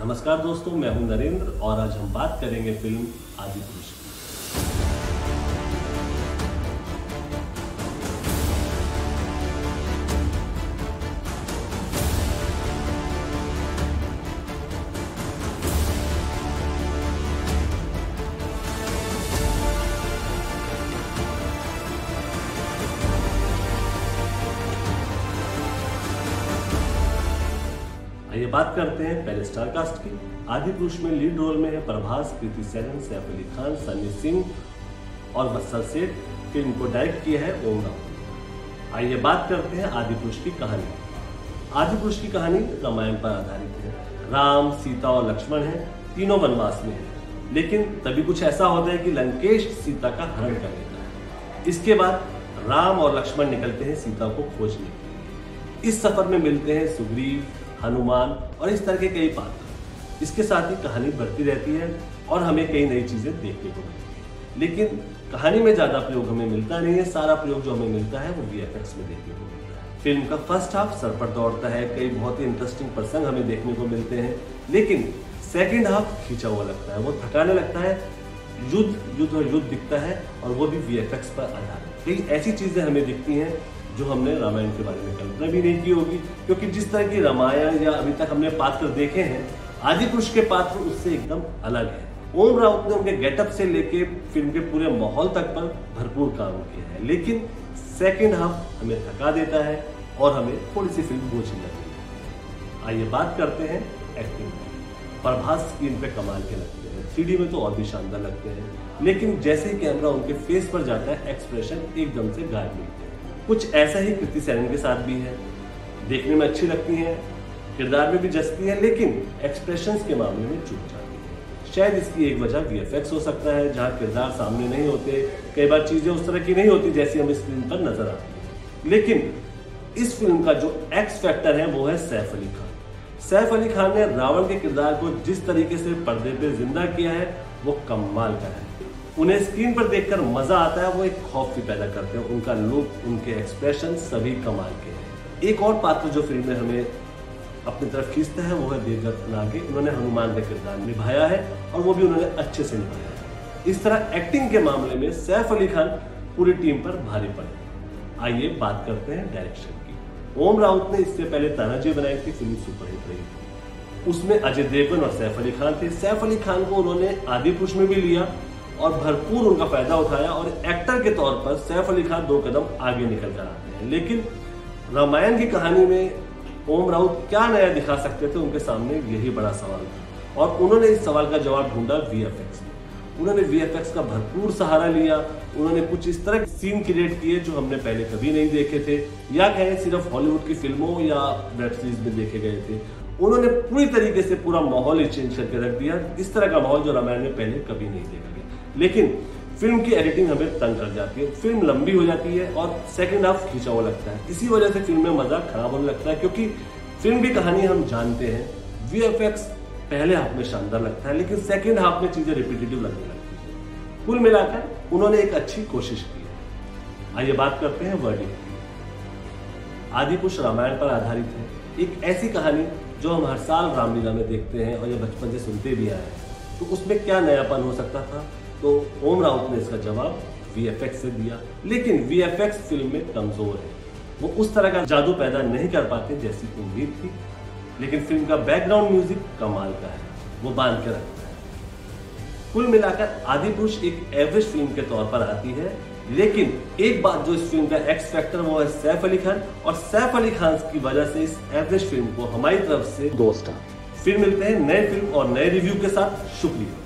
नमस्कार दोस्तों मैं हूँ नरेंद्र और आज हम बात करेंगे फ़िल्म आदि पुरुष आइए बात करते हैं पहले स्टार कास्ट की। आदि पुरुष में लीड रोल में है प्रभास कृति सेनन सैफ अली खान सन्नी सिंह और वत्सल सेठ फ़िल्म को डायरेक्ट किया है ओम राव आइए बात करते हैं आदि पुरुष की कहानी। आदि पुरुष की कहानी रामायण पर आधारित है। राम, सीता और लक्ष्मण हैं, तीनों वनवास में हैं। लेकिन तभी कुछ ऐसा होता है कि लंकेश सीता का हरण कर लेता है। इसके बाद राम और लक्ष्मण निकलते हैं सीता को खोजने के इस सफ़र में मिलते हैं सुग्रीव हनुमान और इस तरह के कई पात्र। इसके साथ ही कहानी बढ़ती रहती है और हमें कई नई चीज़ें देखने को मिलती है। लेकिन कहानी में ज़्यादा प्रयोग हमें मिलता नहीं है, सारा प्रयोग जो हमें मिलता है वो वीएफएक्स में देखने को मिलता है। फ़िल्म का फ़र्स्ट हाफ़ सर पर दौड़ता है, कई बहुत ही इंटरेस्टिंग प्रसंग हमें देखने को मिलते हैं। लेकिन सेकेंड हाफ़ खींचा हुआ लगता है, वो थकाने लगता है, युद्ध युद्ध और युद्ध दिखता है और वो भी वीएफएक्स पर आधारित कई ऐसी चीज़ें हमें दिखती हैं जो हमने रामायण के बारे में कल्पना भी नहीं की होगी, क्योंकि जिस तरह की रामायण या अभी तक हमने पात्र देखे हैं आदि पुरुष के पात्र उससे एकदम अलग है। ओम राउत ने उनके गेटअप से लेके फ़िल्म के पूरे माहौल तक पर भरपूर काम किया है। लेकिन सेकेंड हाफ़ हमें थका देता है और हमें थोड़ी सी फ़िल्म बोझी लगती है। आइए बात करते हैं एक्टिंग की। प्रभास स्क्रीन पे कमाल के लगते हैं। थ्री में तो और भी शानदार लगते हैं। लेकिन जैसे ही कैमरा उनके फेस पर जाता है एक्सप्रेशन एकदम से गायब मिलते हैं। कुछ ऐसा ही कृति सेनन के साथ भी है। देखने में अच्छी लगती हैं, किरदार में भी जचती है, लेकिन एक्सप्रेशन के मामले में चूक जाती है। शायद इसकी एक वजह वी हो सकता है, जहाँ किरदार सामने नहीं होते, कई बार चीज़ें उस तरह की नहीं होती जैसी हमें स्क्रीन पर नज़र आती है। लेकिन इस फ़िल्म का जो एक्स फैक्टर है, वो है सैफ अली खान। सैफ अली खान ने रावण के किरदार को जिस तरीके से पर्दे पे ज़िंदा किया है, वो कमाल का है। उन्हें स्क्रीन पर देखकर मज़ा आता है, वो एक खौफ भी पैदा करते हैं। उनका लुक उनके एक्सप्रेशन सभी कमाल के हैं। एक और पात्र जो फ़िल्म में हमें अपनी तरफ़ खींचता है, वो है देवदत्त नागे। उन्होंने हनुमान का किरदार निभाया है और वो भी उन्होंने अच्छे से निभाया है। इस तरह एक्टिंग के मामले में सैफ अली खान पूरी टीम पर भारी पड़े आइए बात करते हैं डायरेक्शन की। ओम राउत ने इससे पहले तानाजी बनाई थी फ़िल्म सुपरहिट रही थी। उसमें अजय देवगन और सैफ अली खान थे। सैफ अली खान को उन्होंने आदि पुरुष में भी लिया। और भरपूर उनका फ़ायदा उठाया और एक्टर के तौर पर सैफ अली खान दो कदम आगे निकल कर आते हैं। लेकिन रामायण की कहानी में ओम राउत क्या नया दिखा सकते थे उनके सामने, यही बड़ा सवाल था। और उन्होंने इस सवाल का जवाब ढूंढा वी एफ़ में। उन्होंने वी एफ़ एक्स का भरपूर सहारा लिया, उन्होंने कुछ इस तरह के सीन क्रिएट किए जो हमने पहले कभी नहीं देखे थे, या कहें सिर्फ़ हॉलीवुड की फ़िल्मों या वेब सीरीज़ में देखे गए थे। उन्होंने पूरी तरीके से पूरा माहौल ही चेंज करके रख दिया। इस तरह का माहौल जो रामायण में पहले कभी नहीं देखा। लेकिन फ़िल्म की एडिटिंग हमें तंग कर जाती है। फ़िल्म लंबी हो जाती है और सेकंड हाफ़ खींचा हुआ लगता है। इसी वजह से फ़िल्म में मज़ा खराब होने लगता है क्योंकि फ़िल्म की कहानी हम जानते हैं। वीएफएक्स पहले हाफ़ में शानदार लगता है, लेकिन सेकेंड हाफ़ में चीज़ें रिपीटेटिव लगने लगती है। कुल मिलाकर उन्होंने एक अच्छी कोशिश की है। आइए बात करते हैं वर्डिंग आदि पुरुष रामायण पर आधारित है। एक ऐसी कहानी जो हम हर साल रामलीला में देखते हैं और ये बचपन से सुनते भी आए हैं। तो उसमें क्या नयापन हो सकता था? तो ओम राउत ने इसका जवाब वीएफएक्स से दिया। लेकिन वीएफएक्स फ़िल्म में कमज़ोर है। वो उस तरह का जादू पैदा नहीं कर पाते जैसी उम्मीद थी। लेकिन फ़िल्म का बैकग्राउंड म्यूज़िक कमाल का है। वो बाँध के रखता है। कुल मिलाकर आदि पुरुष एक एवरेज फ़िल्म के तौर पर आती है। लेकिन एक बात जो इस फ़िल्म का एक्स फैक्टर वो है सैफ अली खान। और सैफ अली खान की वजह से इस एवरेज फ़िल्म को हमारी तरफ़ से दो स्टार फिर मिलते हैं नए फ़िल्म और नए रिव्यू के साथ। शुक्रिया।